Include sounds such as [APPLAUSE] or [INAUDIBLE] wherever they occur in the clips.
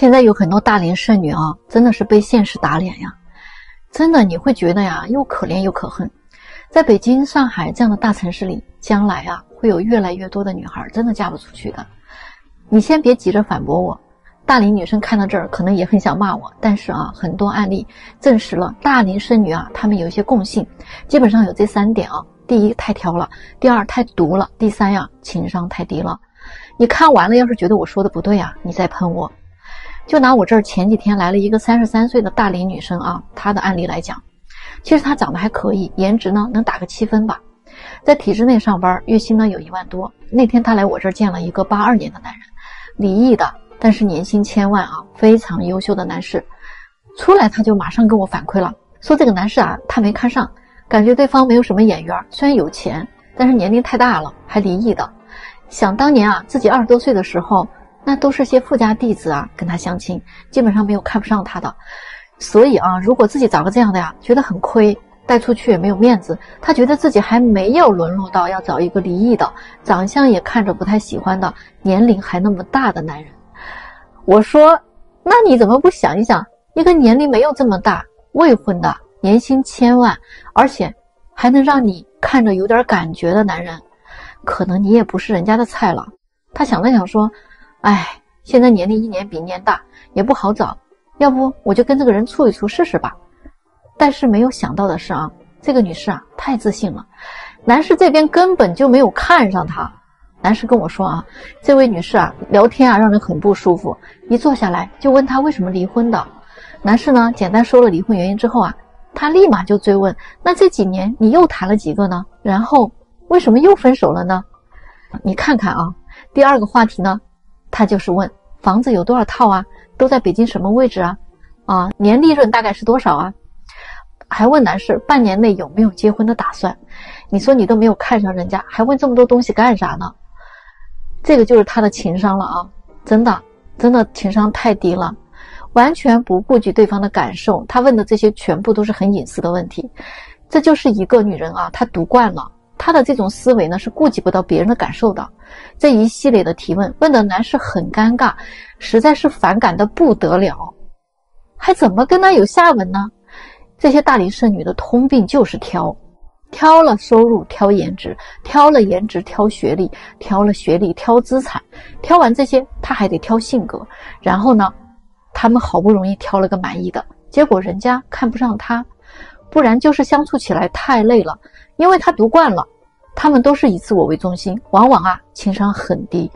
现在有很多大龄剩女啊，真的是被现实打脸呀！真的你会觉得呀，又可怜又可恨。在北京、上海这样的大城市里，将来啊，会有越来越多的女孩真的嫁不出去的。你先别急着反驳我，大龄女生看到这儿可能也很想骂我，但是啊，很多案例证实了大龄剩女啊，她们有一些共性，基本上有这三点啊：第一，太挑了；第二，太毒了；第三呀，情商太低了。你看完了，要是觉得我说的不对啊，你再喷我。就拿我这儿前几天来了一个三十三岁的大龄女生啊，她的案例来讲，其实她长得还可以，颜值呢能打个七分吧，在体制内上班，月薪呢有一万多。那天她来我这儿见了一个八二年的男人，离异的，但是年薪千万啊，非常优秀的男士。出来他就马上跟我反馈了，说这个男士啊，他没看上，感觉对方没有什么眼缘，虽然有钱，但是年龄太大了，还离异的。想当年啊，自己二十多岁的时候。那都是些富家弟子啊，跟他相亲，基本上没有看不上他的。所以啊，如果自己找个这样的呀，觉得很亏，带出去也没有面子。他觉得自己还没有沦落到要找一个离异的、长相也看着不太喜欢的、年龄还那么大的男人。我说，那你怎么不想一想，一个年龄没有这么大、未婚的、年薪千万，而且还能让你看着有点感觉的男人，可能你也不是人家的菜了。他想了想说。哎，现在年龄一年比一年大，也不好找。要不我就跟这个人处一处试试吧。但是没有想到的是啊，这个女士啊太自信了，男士这边根本就没有看上她。男士跟我说啊，这位女士啊聊天啊让人很不舒服，一坐下来就问她为什么离婚的。男士呢简单说了离婚原因之后啊，他立马就追问：那这几年你又谈了几个呢？然后为什么又分手了呢？你看看啊，第二个话题呢？他就是问房子有多少套啊？都在北京什么位置啊？啊，年利润大概是多少啊？还问男士半年内有没有结婚的打算？你说你都没有看上人家，还问这么多东西干啥呢？这个就是他的情商了啊！真的，真的情商太低了，完全不顾及对方的感受。他问的这些全部都是很隐私的问题，这就是一个女人啊，她读惯了。他的这种思维呢，是顾及不到别人的感受的。这一系列的提问，问的男士很尴尬，实在是反感的不得了，还怎么跟他有下文呢？这些大龄剩女的通病就是挑，挑了收入，挑颜值，挑了颜值，挑学历，挑了学历，挑资产，挑完这些，他还得挑性格。然后呢，他们好不容易挑了个满意的，结果人家看不上他，不然就是相处起来太累了。因为他读惯了，他们都是以自我为中心，往往啊情商很低，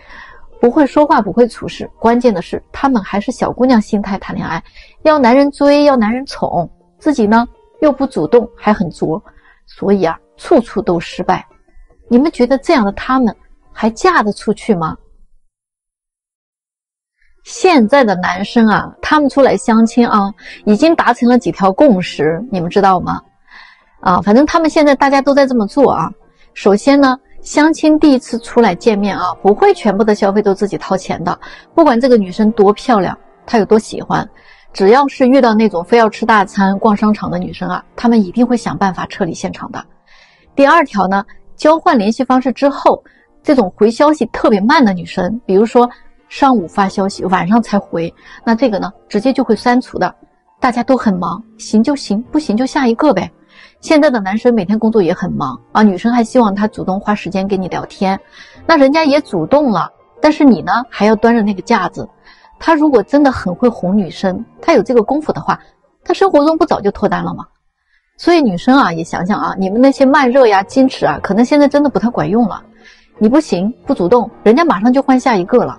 不会说话，不会处事。关键的是，他们还是小姑娘心态谈恋爱，要男人追，要男人宠，自己呢又不主动，还很作，所以啊处处都失败。你们觉得这样的他们还嫁得出去吗？现在的男生啊，他们出来相亲啊，已经达成了几条共识，你们知道吗？啊，反正他们现在大家都在这么做啊。首先呢，相亲第一次出来见面啊，不会全部的消费都自己掏钱的。不管这个女生多漂亮，她有多喜欢，只要是遇到那种非要吃大餐、逛商场的女生啊，他们一定会想办法撤离现场的。第二条呢，交换联系方式之后，这种回消息特别慢的女生，比如说上午发消息，晚上才回，那这个呢，直接就会删除的。大家都很忙，行就行，不行就下一个呗。现在的男生每天工作也很忙啊，女生还希望他主动花时间跟你聊天，那人家也主动了，但是你呢还要端着那个架子。他如果真的很会哄女生，他有这个功夫的话，他生活中不早就脱单了吗？所以女生啊也想想啊，你们那些慢热呀、矜持啊，可能现在真的不太管用了。你不行，不主动，人家马上就换下一个了。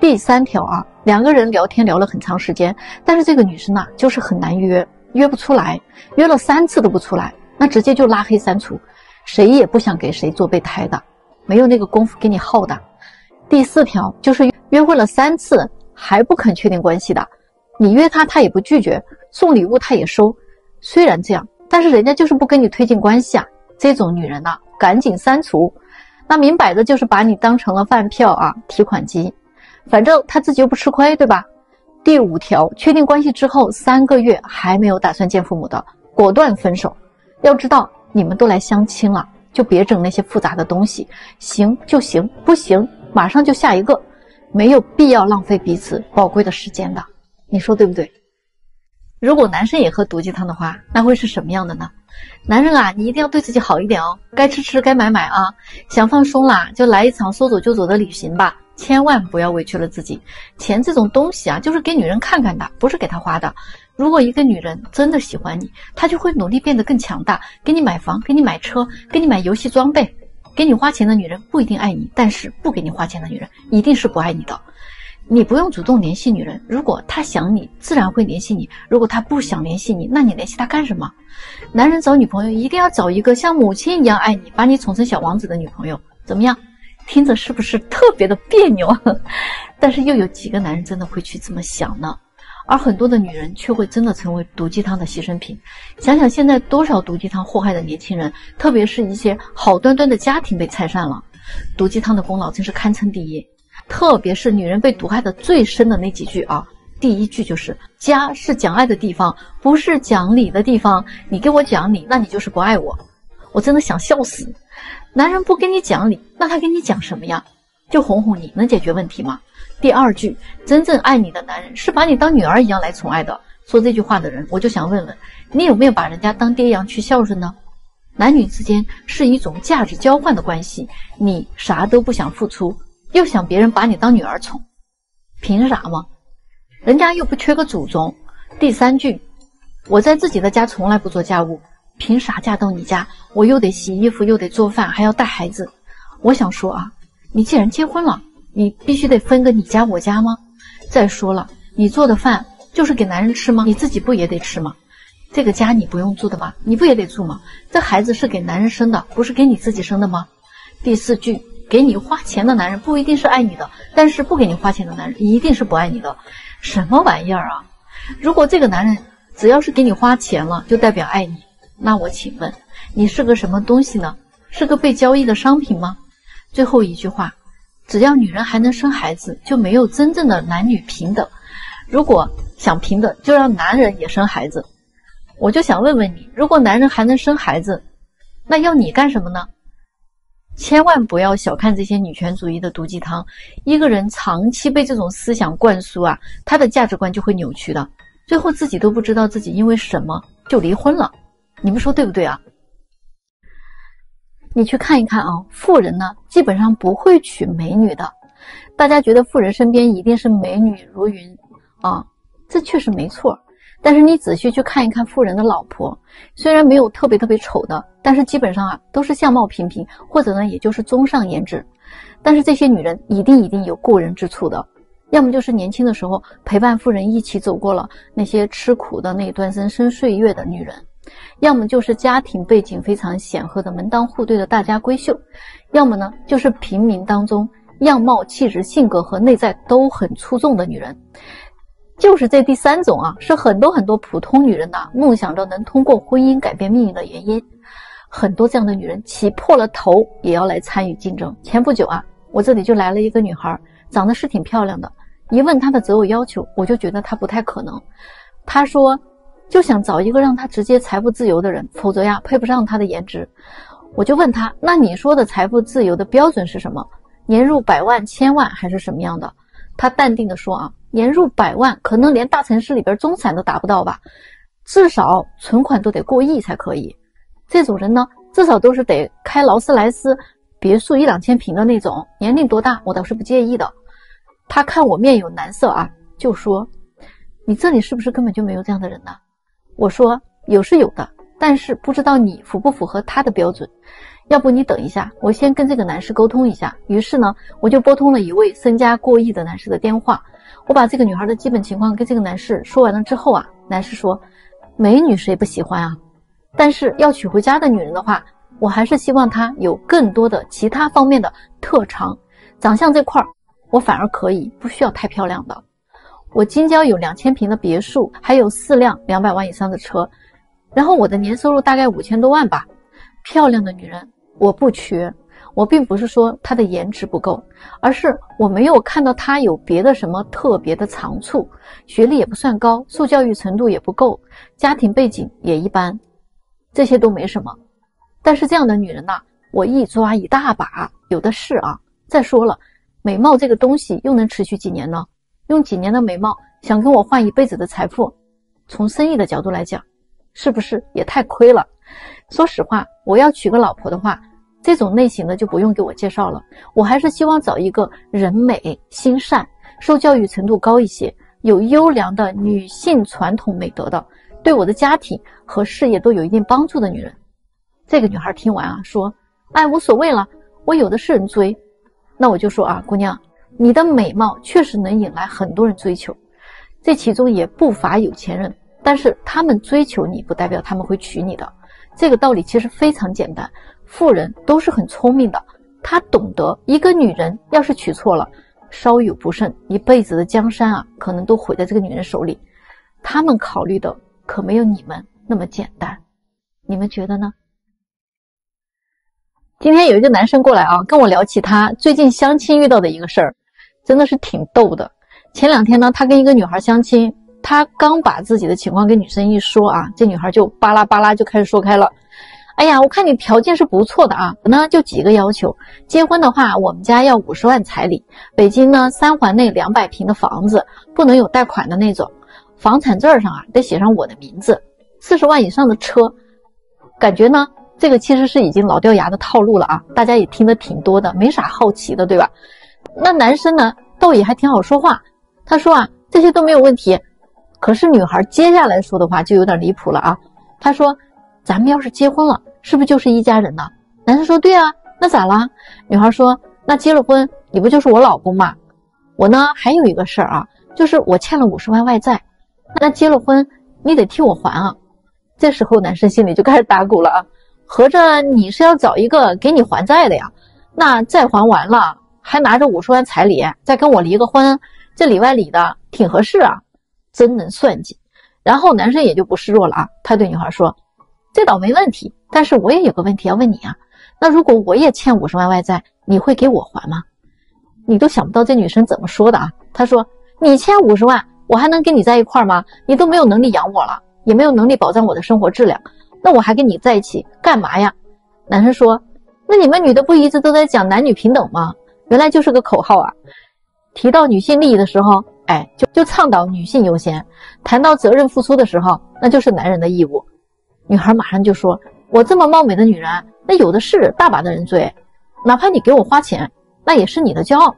第三条啊，两个人聊天聊了很长时间，但是这个女生啊就是很难约。约不出来，约了三次都不出来，那直接就拉黑删除，谁也不想给谁做备胎的，没有那个功夫给你耗的。第四条就是约会了三次还不肯确定关系的，你约他他也不拒绝，送礼物他也收，虽然这样，但是人家就是不跟你推进关系啊。这种女人呐，赶紧删除，那明摆着就是把你当成了饭票啊，提款机，反正他自己又不吃亏，对吧？第五条，确定关系之后三个月还没有打算见父母的，果断分手。要知道，你们都来相亲了，就别整那些复杂的东西，行就行，不行马上就下一个。没有必要浪费彼此宝贵的时间的，你说对不对？如果男生也喝毒鸡汤的话，那会是什么样的呢？男人啊，你一定要对自己好一点哦，该吃吃，该买买啊。想放松啦，就来一场说走就走的旅行吧，千万不要委屈了自己。钱这种东西啊，就是给女人看看的，不是给她花的。如果一个女人真的喜欢你，她就会努力变得更强大，给你买房，给你买车，给你买游戏装备。给你花钱的女人不一定爱你，但是不给你花钱的女人一定是不爱你的。你不用主动联系女人，如果她想你，自然会联系你；如果她不想联系你，那你联系她干什么？男人找女朋友一定要找一个像母亲一样爱你，把你宠成小王子的女朋友，怎么样？听着是不是特别的别扭？[LAUGHS] 但是又有几个男人真的会去这么想呢？而很多的女人却会真的成为毒鸡汤的牺牲品。想想现在多少毒鸡汤祸害的年轻人，特别是一些好端端的家庭被拆散了，毒鸡汤的功劳真是堪称第一。特别是女人被毒害的最深的那几句啊，第一句就是“家是讲爱的地方，不是讲理的地方。你给我讲理，那你就是不爱我。”我真的想笑死。男人不跟你讲理，那他跟你讲什么呀？就哄哄你，能解决问题吗？第二句，真正爱你的男人是把你当女儿一样来宠爱的。说这句话的人，我就想问问你有没有把人家当爹一样去孝顺呢？男女之间是一种价值交换的关系，你啥都不想付出，又想别人把你当女儿宠，凭啥吗？人家又不缺个祖宗。第三句，我在自己的家从来不做家务，凭啥嫁到你家我又得洗衣服又得做饭还要带孩子？我想说啊，你既然结婚了。你必须得分个你家我家吗？再说了，你做的饭就是给男人吃吗？你自己不也得吃吗？这个家你不用住的吗？你不也得住吗？这孩子是给男人生的，不是给你自己生的吗？第四句，给你花钱的男人不一定是爱你的，但是不给你花钱的男人一定是不爱你的。什么玩意儿啊？如果这个男人只要是给你花钱了，就代表爱你，那我请问你是个什么东西呢？是个被交易的商品吗？最后一句话。只要女人还能生孩子，就没有真正的男女平等。如果想平等，就让男人也生孩子。我就想问问你，如果男人还能生孩子，那要你干什么呢？千万不要小看这些女权主义的毒鸡汤。一个人长期被这种思想灌输啊，他的价值观就会扭曲的，最后自己都不知道自己因为什么就离婚了。你们说对不对啊？你去看一看啊，富人呢基本上不会娶美女的。大家觉得富人身边一定是美女如云啊，这确实没错。但是你仔细去看一看富人的老婆，虽然没有特别特别丑的，但是基本上啊都是相貌平平，或者呢也就是中上颜值。但是这些女人一定一定有过人之处的，要么就是年轻的时候陪伴富人一起走过了那些吃苦的那段人生岁月的女人。要么就是家庭背景非常显赫的门当户对的大家闺秀，要么呢就是平民当中样貌、气质、性格和内在都很出众的女人。就是这第三种啊，是很多很多普通女人呐梦想着能通过婚姻改变命运的原因。很多这样的女人起破了头也要来参与竞争。前不久啊，我这里就来了一个女孩，长得是挺漂亮的。一问她的择偶要求，我就觉得她不太可能。她说。就想找一个让他直接财富自由的人，否则呀配不上他的颜值。我就问他，那你说的财富自由的标准是什么？年入百万、千万还是什么样的？他淡定的说啊，年入百万可能连大城市里边中产都达不到吧，至少存款都得过亿才可以。这种人呢，至少都是得开劳斯莱斯别墅一两千平的那种。年龄多大我倒是不介意的。他看我面有难色啊，就说，你这里是不是根本就没有这样的人呢？我说有是有的，但是不知道你符不符合他的标准。要不你等一下，我先跟这个男士沟通一下。于是呢，我就拨通了一位身家过亿的男士的电话。我把这个女孩的基本情况跟这个男士说完了之后啊，男士说：“美女谁不喜欢啊？但是要娶回家的女人的话，我还是希望她有更多的其他方面的特长。长相这块儿，我反而可以不需要太漂亮的。”我京郊有两千平的别墅，还有四辆两百万以上的车，然后我的年收入大概五千多万吧。漂亮的女人我不缺，我并不是说她的颜值不够，而是我没有看到她有别的什么特别的长处，学历也不算高，受教育程度也不够，家庭背景也一般，这些都没什么。但是这样的女人呐，我一抓一大把，有的是啊。再说了。美貌这个东西又能持续几年呢？用几年的美貌想跟我换一辈子的财富，从生意的角度来讲，是不是也太亏了？说实话，我要娶个老婆的话，这种类型的就不用给我介绍了。我还是希望找一个人美心善、受教育程度高一些、有优良的女性传统美德的，对我的家庭和事业都有一定帮助的女人。这个女孩听完啊，说：“哎，无所谓了，我有的是人追。”那我就说啊，姑娘，你的美貌确实能引来很多人追求，这其中也不乏有钱人。但是他们追求你，不代表他们会娶你的。这个道理其实非常简单，富人都是很聪明的，他懂得一个女人要是娶错了，稍有不慎，一辈子的江山啊，可能都毁在这个女人手里。他们考虑的可没有你们那么简单，你们觉得呢？今天有一个男生过来啊，跟我聊起他最近相亲遇到的一个事儿，真的是挺逗的。前两天呢，他跟一个女孩相亲。他刚把自己的情况跟女生一说啊，这女孩就巴拉巴拉就开始说开了。哎呀，我看你条件是不错的啊，我呢就几个要求：结婚的话，我们家要五十万彩礼；北京呢三环内两百平的房子，不能有贷款的那种；房产证上啊得写上我的名字；四十万以上的车。感觉呢，这个其实是已经老掉牙的套路了啊，大家也听得挺多的，没啥好奇的，对吧？那男生呢，倒也还挺好说话，他说啊，这些都没有问题。可是女孩接下来说的话就有点离谱了啊！他说：“咱们要是结婚了，是不是就是一家人呢？”男生说：“对啊，那咋了？”女孩说：“那结了婚，你不就是我老公吗？我呢还有一个事儿啊，就是我欠了五十万外债，那结了婚你得替我还啊。”这时候男生心里就开始打鼓了啊，合着你是要找一个给你还债的呀？那债还完了，还拿着五十万彩礼再跟我离个婚，这里外里的挺合适啊。真能算计，然后男生也就不示弱了啊。他对女孩说：“这倒没问题，但是我也有个问题要问你啊。那如果我也欠五十万外债，你会给我还吗？”你都想不到这女生怎么说的啊。她说：“你欠五十万，我还能跟你在一块吗？你都没有能力养我了，也没有能力保障我的生活质量，那我还跟你在一起干嘛呀？”男生说：“那你们女的不一直都在讲男女平等吗？原来就是个口号啊。提到女性利益的时候。”哎，就就倡导女性优先。谈到责任付出的时候，那就是男人的义务。女孩马上就说：“我这么貌美的女人，那有的是大把的人追。哪怕你给我花钱，那也是你的骄傲。”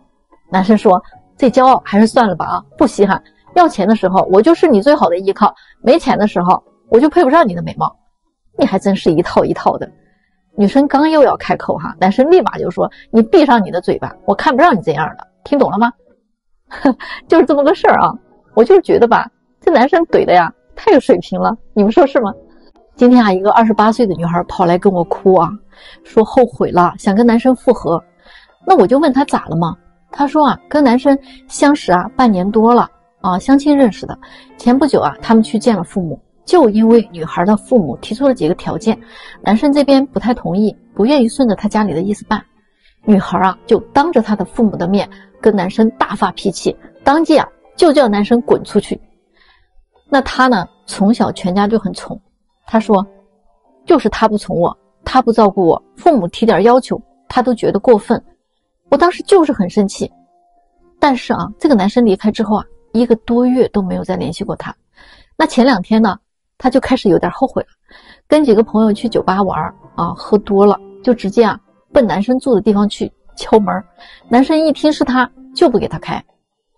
男生说：“这骄傲还是算了吧啊，不稀罕。要钱的时候，我就是你最好的依靠；没钱的时候，我就配不上你的美貌。你还真是一套一套的。”女生刚又要开口哈，男生立马就说：“你闭上你的嘴巴，我看不上你这样的，听懂了吗？” [LAUGHS] 就是这么个事儿啊！我就是觉得吧，这男生怼的呀太有水平了，你们说是吗？今天啊，一个二十八岁的女孩跑来跟我哭啊，说后悔了，想跟男生复合。那我就问她咋了嘛？她说啊，跟男生相识啊半年多了啊，相亲认识的。前不久啊，他们去见了父母，就因为女孩的父母提出了几个条件，男生这边不太同意，不愿意顺着他家里的意思办。女孩啊，就当着他的父母的面。跟男生大发脾气，当即啊就叫男生滚出去。那他呢，从小全家就很宠。他说，就是他不宠我，他不照顾我，父母提点要求，他都觉得过分。我当时就是很生气。但是啊，这个男生离开之后啊，一个多月都没有再联系过他。那前两天呢，他就开始有点后悔了，跟几个朋友去酒吧玩啊，喝多了就直接啊奔男生住的地方去。敲门，男生一听是他，就不给他开。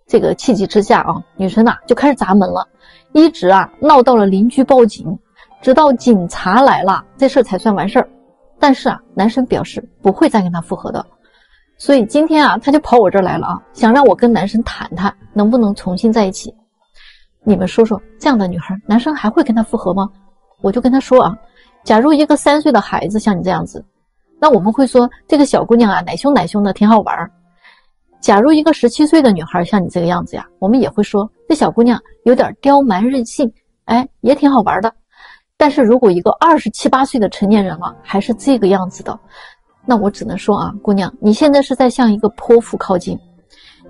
这个气急之下啊，女生呐就开始砸门了，一直啊闹到了邻居报警，直到警察来了，这事儿才算完事儿。但是啊，男生表示不会再跟他复合的，所以今天啊他就跑我这儿来了啊，想让我跟男生谈谈能不能重新在一起。你们说说，这样的女孩，男生还会跟她复合吗？我就跟他说啊，假如一个三岁的孩子像你这样子。那我们会说这个小姑娘啊，奶凶奶凶的，挺好玩儿。假如一个十七岁的女孩像你这个样子呀，我们也会说这小姑娘有点刁蛮任性，哎，也挺好玩的。但是如果一个二十七八岁的成年人了，还是这个样子的，那我只能说啊，姑娘，你现在是在向一个泼妇靠近，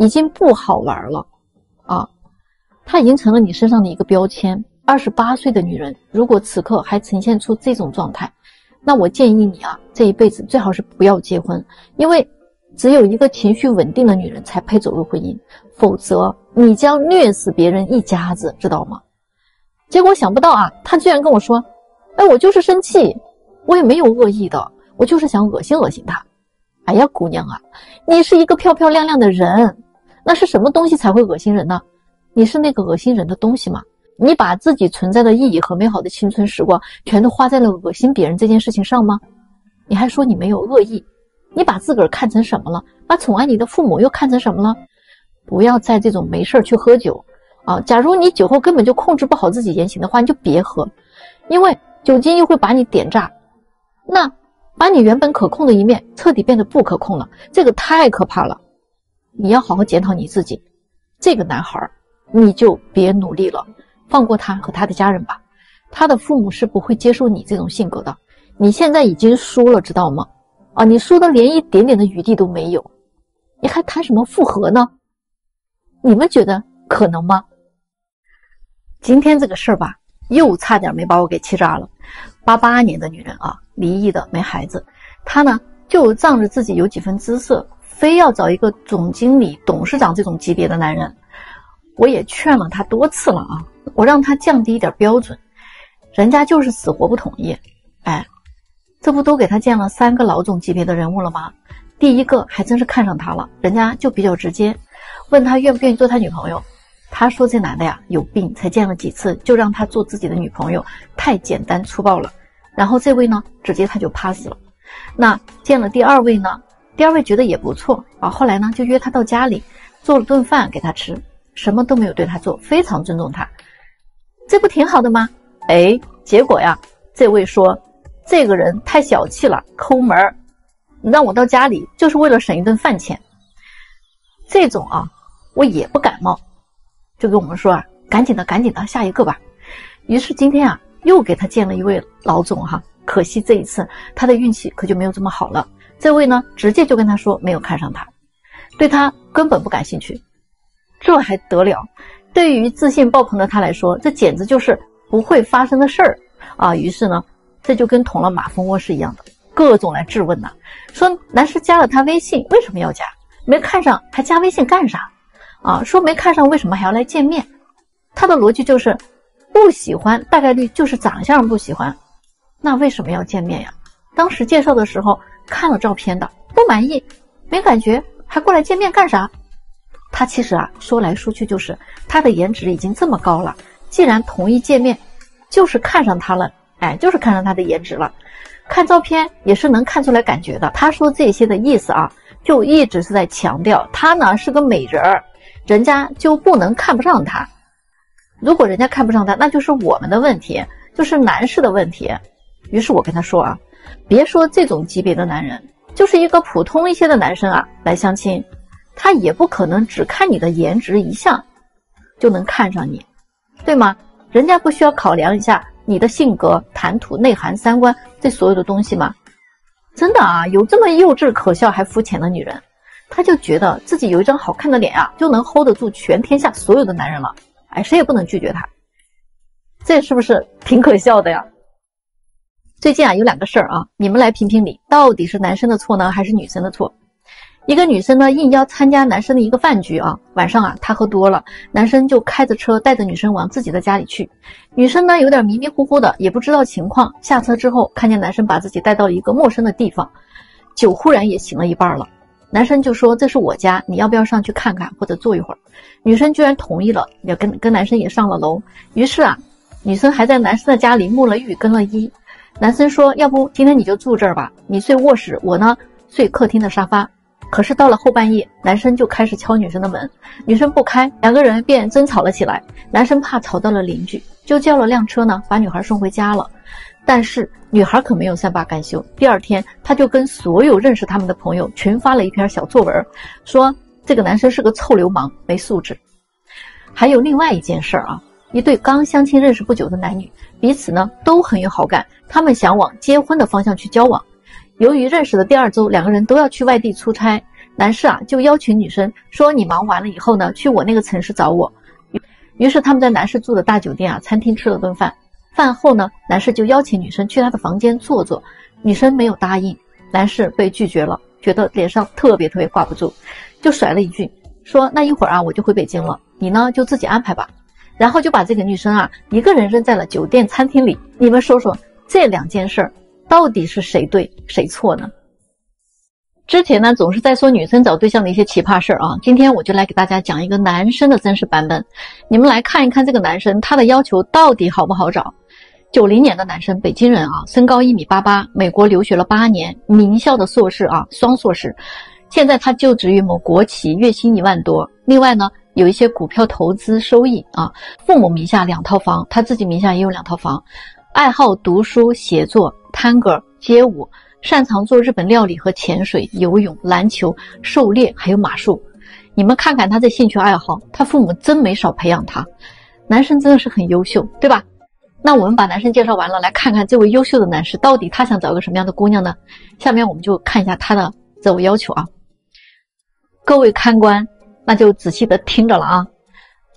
已经不好玩了啊，她已经成了你身上的一个标签。二十八岁的女人，如果此刻还呈现出这种状态，那我建议你啊，这一辈子最好是不要结婚，因为只有一个情绪稳定的女人才配走入婚姻，否则你将虐死别人一家子，知道吗？结果想不到啊，他居然跟我说：“哎，我就是生气，我也没有恶意的，我就是想恶心恶心他。”哎呀，姑娘啊，你是一个漂漂亮亮的人，那是什么东西才会恶心人呢？你是那个恶心人的东西吗？你把自己存在的意义和美好的青春时光全都花在了恶心别人这件事情上吗？你还说你没有恶意？你把自个儿看成什么了？把宠爱你的父母又看成什么了？不要在这种没事儿去喝酒啊！假如你酒后根本就控制不好自己言行的话，你就别喝，因为酒精又会把你点炸，那把你原本可控的一面彻底变得不可控了，这个太可怕了。你要好好检讨你自己。这个男孩，你就别努力了，放过他和他的家人吧。他的父母是不会接受你这种性格的。你现在已经输了，知道吗？啊，你输的连一点点的余地都没有，你还谈什么复合呢？你们觉得可能吗？今天这个事儿吧，又差点没把我给气炸了。八八年的女人啊，离异的，没孩子，她呢就仗着自己有几分姿色，非要找一个总经理、董事长这种级别的男人。我也劝了她多次了啊，我让她降低一点标准，人家就是死活不同意。哎。这不都给他见了三个老总级别的人物了吗？第一个还真是看上他了，人家就比较直接，问他愿不愿意做他女朋友。他说这男的呀有病，才见了几次就让他做自己的女朋友，太简单粗暴了。然后这位呢，直接他就 pass 了。那见了第二位呢，第二位觉得也不错啊，后来呢就约他到家里做了顿饭给他吃，什么都没有对他做，非常尊重他，这不挺好的吗？哎，结果呀，这位说。这个人太小气了，抠门儿，让我到家里就是为了省一顿饭钱。这种啊，我也不感冒，就跟我们说啊，赶紧的，赶紧的，下一个吧。于是今天啊，又给他见了一位老总哈，可惜这一次他的运气可就没有这么好了。这位呢，直接就跟他说没有看上他，对他根本不感兴趣。这还得了？对于自信爆棚的他来说，这简直就是不会发生的事儿啊。于是呢。这就跟捅了马蜂窝是一样的，各种来质问呐。说男士加了他微信，为什么要加？没看上还加微信干啥？啊，说没看上为什么还要来见面？他的逻辑就是不喜欢，大概率就是长相不喜欢。那为什么要见面呀？当时介绍的时候看了照片的，不满意，没感觉，还过来见面干啥？他其实啊，说来说去就是他的颜值已经这么高了，既然同意见面，就是看上他了。哎，就是看上他的颜值了，看照片也是能看出来感觉的。他说这些的意思啊，就一直是在强调他呢是个美人儿，人家就不能看不上他。如果人家看不上他，那就是我们的问题，就是男士的问题。于是我跟他说啊，别说这种级别的男人，就是一个普通一些的男生啊来相亲，他也不可能只看你的颜值一项就能看上你，对吗？人家不需要考量一下。你的性格、谈吐、内涵、三观，这所有的东西吗？真的啊，有这么幼稚、可笑还肤浅的女人，她就觉得自己有一张好看的脸啊，就能 hold 得住全天下所有的男人了。哎，谁也不能拒绝她，这是不是挺可笑的呀？最近啊，有两个事儿啊，你们来评评理，到底是男生的错呢，还是女生的错？一个女生呢应邀参加男生的一个饭局啊，晚上啊她喝多了，男生就开着车带着女生往自己的家里去，女生呢有点迷迷糊糊的，也不知道情况。下车之后看见男生把自己带到了一个陌生的地方，酒忽然也醒了一半了，男生就说这是我家，你要不要上去看看或者坐一会儿？女生居然同意了，也跟跟男生也上了楼。于是啊，女生还在男生的家里沐了浴更了衣。男生说要不今天你就住这儿吧，你睡卧室，我呢睡客厅的沙发。可是到了后半夜，男生就开始敲女生的门，女生不开，两个人便争吵了起来。男生怕吵到了邻居，就叫了辆车呢，把女孩送回家了。但是女孩可没有善罢甘休，第二天她就跟所有认识他们的朋友群发了一篇小作文，说这个男生是个臭流氓，没素质。还有另外一件事儿啊，一对刚相亲认识不久的男女，彼此呢都很有好感，他们想往结婚的方向去交往。由于认识的第二周，两个人都要去外地出差，男士啊就邀请女生说：“你忙完了以后呢，去我那个城市找我。”于是他们在男士住的大酒店啊餐厅吃了顿饭。饭后呢，男士就邀请女生去他的房间坐坐，女生没有答应，男士被拒绝了。觉得脸上特别特别挂不住，就甩了一句说：“那一会儿啊，我就回北京了，你呢就自己安排吧。”然后就把这个女生啊一个人扔在了酒店餐厅里。你们说说这两件事儿到底是谁对谁错呢？之前呢总是在说女生找对象的一些奇葩事儿啊，今天我就来给大家讲一个男生的真实版本。你们来看一看这个男生他的要求到底好不好找？九零年的男生，北京人啊，身高一米八八，美国留学了八年，名校的硕士啊，双硕士。现在他就职于某国企，月薪一万多。另外呢，有一些股票投资收益啊。父母名下两套房，他自己名下也有两套房。爱好读书、写作、tango、街舞。擅长做日本料理和潜水、游泳、篮球、狩猎，还有马术。你们看看他的兴趣爱好，他父母真没少培养他。男生真的是很优秀，对吧？那我们把男生介绍完了，来看看这位优秀的男士到底他想找个什么样的姑娘呢？下面我们就看一下他的择偶要求啊。各位看官，那就仔细的听着了啊。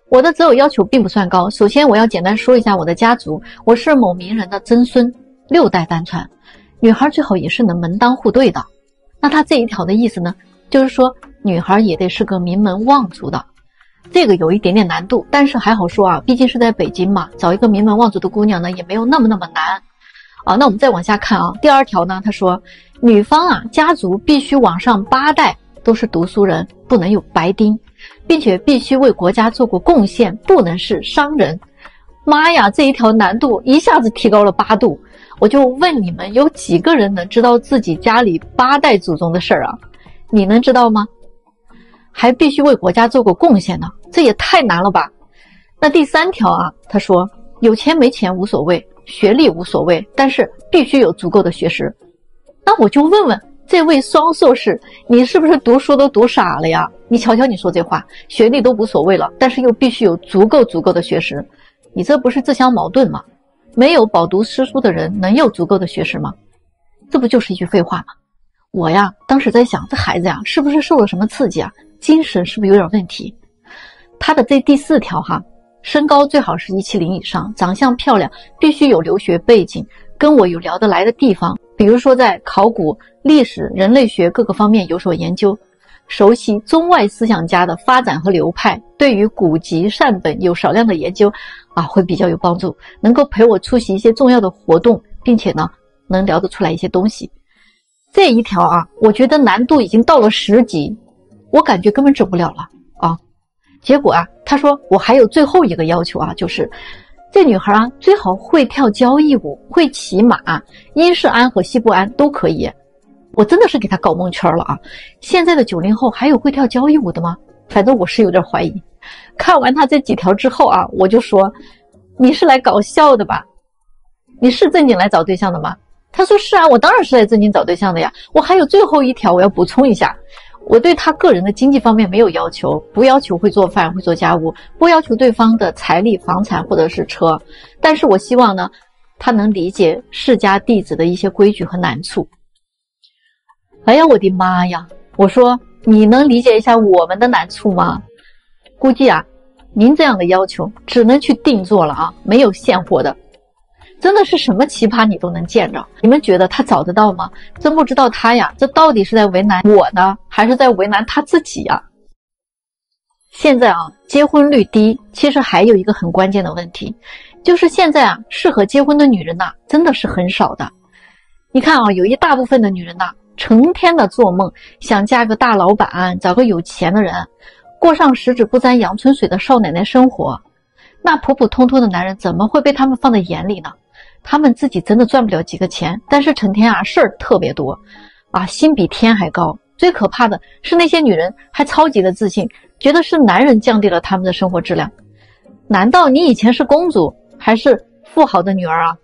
我的择偶要求并不算高。首先，我要简单说一下我的家族，我是某名人的曾孙，六代单传。女孩最好也是能门当户对的，那他这一条的意思呢，就是说女孩也得是个名门望族的，这个有一点点难度，但是还好说啊，毕竟是在北京嘛，找一个名门望族的姑娘呢，也没有那么那么难啊。那我们再往下看啊，第二条呢，他说女方啊家族必须往上八代都是读书人，不能有白丁，并且必须为国家做过贡献，不能是商人。妈呀，这一条难度一下子提高了八度。我就问你们，有几个人能知道自己家里八代祖宗的事儿啊？你能知道吗？还必须为国家做过贡献呢，这也太难了吧？那第三条啊，他说有钱没钱无所谓，学历无所谓，但是必须有足够的学识。那我就问问这位双硕士，你是不是读书都读傻了呀？你瞧瞧你说这话，学历都无所谓了，但是又必须有足够足够的学识，你这不是自相矛盾吗？没有饱读诗书的人能有足够的学识吗？这不就是一句废话吗？我呀，当时在想，这孩子呀，是不是受了什么刺激啊？精神是不是有点问题？他的这第四条哈，身高最好是一七零以上，长相漂亮，必须有留学背景，跟我有聊得来的地方，比如说在考古、历史、人类学各个方面有所研究。熟悉中外思想家的发展和流派，对于古籍善本有少量的研究，啊，会比较有帮助。能够陪我出席一些重要的活动，并且呢，能聊得出来一些东西。这一条啊，我觉得难度已经到了十级，我感觉根本整不了了啊。结果啊，他说我还有最后一个要求啊，就是这女孩啊，最好会跳交谊舞，会骑马，英式安和西部安都可以。我真的是给他搞蒙圈了啊！现在的九零后还有会跳交谊舞的吗？反正我是有点怀疑。看完他这几条之后啊，我就说：“你是来搞笑的吧？你是正经来找对象的吗？”他说：“是啊，我当然是来正经找对象的呀。我还有最后一条，我要补充一下，我对他个人的经济方面没有要求，不要求会做饭、会做家务，不要求对方的财力、房产或者是车，但是我希望呢，他能理解世家弟子的一些规矩和难处。”哎呀，我的妈呀！我说你能理解一下我们的难处吗？估计啊，您这样的要求只能去定做了啊，没有现货的。真的是什么奇葩你都能见着。你们觉得他找得到吗？真不知道他呀，这到底是在为难我呢，还是在为难他自己呀？现在啊，结婚率低，其实还有一个很关键的问题，就是现在啊，适合结婚的女人呐，真的是很少的。你看啊，有一大部分的女人呐。成天的做梦，想嫁个大老板，找个有钱的人，过上十指不沾阳春水的少奶奶生活。那普普通通的男人怎么会被他们放在眼里呢？他们自己真的赚不了几个钱，但是成天啊事儿特别多，啊心比天还高。最可怕的是那些女人还超级的自信，觉得是男人降低了他们的生活质量。难道你以前是公主还是富豪的女儿啊？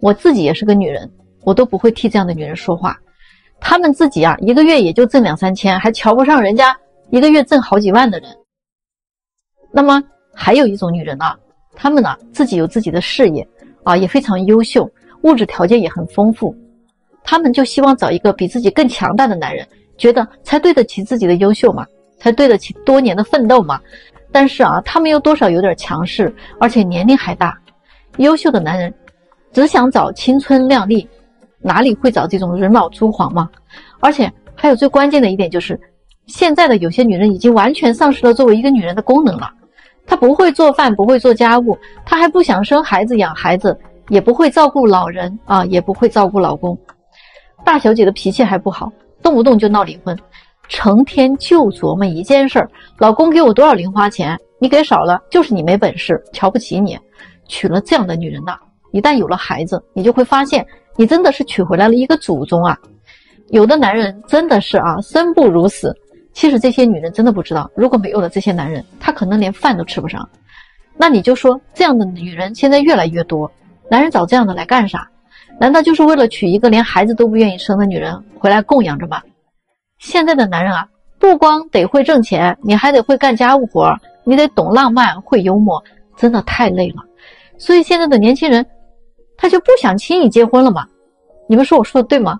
我自己也是个女人，我都不会替这样的女人说话。他们自己啊，一个月也就挣两三千，还瞧不上人家一个月挣好几万的人。那么还有一种女人呢，她们呢自己有自己的事业啊，也非常优秀，物质条件也很丰富，她们就希望找一个比自己更强大的男人，觉得才对得起自己的优秀嘛，才对得起多年的奋斗嘛。但是啊，他们又多少有点强势，而且年龄还大，优秀的男人只想找青春靓丽。哪里会找这种人老珠黄嘛？而且还有最关键的一点就是，现在的有些女人已经完全丧失了作为一个女人的功能了。她不会做饭，不会做家务，她还不想生孩子养孩子，也不会照顾老人啊，也不会照顾老公。大小姐的脾气还不好，动不动就闹离婚，成天就琢磨一件事儿：老公给我多少零花钱，你给少了就是你没本事，瞧不起你。娶了这样的女人呐，一旦有了孩子，你就会发现你真的是娶回来了一个祖宗啊！有的男人真的是啊，生不如死。其实这些女人真的不知道，如果没有了这些男人，她可能连饭都吃不上。那你就说，这样的女人现在越来越多，男人找这样的来干啥？难道就是为了娶一个连孩子都不愿意生的女人回来供养着吗？现在的男人啊，不光得会挣钱，你还得会干家务活，你得懂浪漫，会幽默，真的太累了。所以现在的年轻人，他就不想轻易结婚了嘛？你们说我说的对吗？